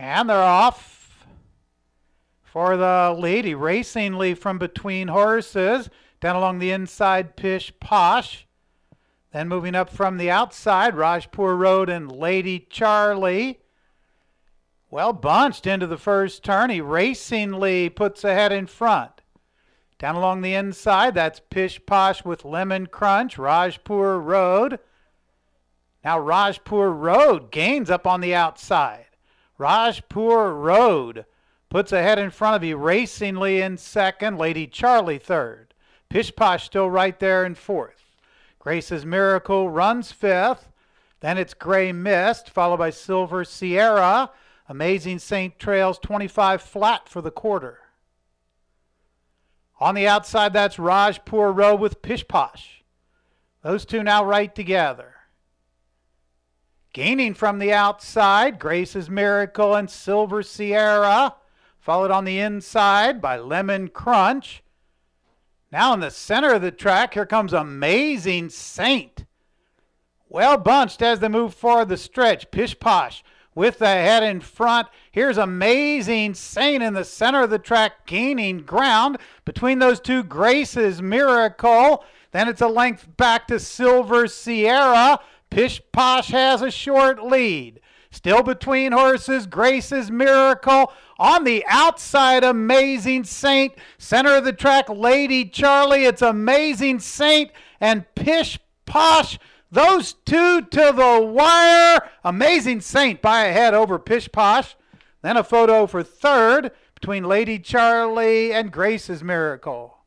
And they're off for the lead. Erasingly from between horses. Down along the inside, Pish Posh. Then moving up from the outside, Rajpur Road and Lady Charlie. Well bunched into the first turn. He racingly puts ahead in front. Down along the inside, that's Pish Posh with Lemon Crunch, Rajpur Road. Now Rajpur Road gains up on the outside. Rajpur Road puts ahead in front of you, racingly in second, Lady Charlie third. Pish Posh still right there in fourth. Grace's Miracle runs fifth. Then it's Gray Mist, followed by Silver Sierra. Amazing Saint Trails 25 flat for the quarter. On the outside, that's Rajpur Road with Pish Posh. Those two now right together. Gaining from the outside, Grace's Miracle and Silver Sierra, followed on the inside by Lemon Crunch. Now in the center of the track, here comes Amazing Saint. Well bunched as they move forward the stretch. Pish Posh with the head in front. Here's Amazing Saint in the center of the track, gaining ground between those two. Grace's Miracle. Then it's a length back to Silver Sierra. Pish Posh has a short lead. Still between horses, Grace's Miracle. On the outside, Amazing Saint. Center of the track, Lady Charlie. It's Amazing Saint and Pish Posh. Those two to the wire. Amazing Saint by a head over Pish Posh. Then a photo for third between Lady Charlie and Grace's Miracle.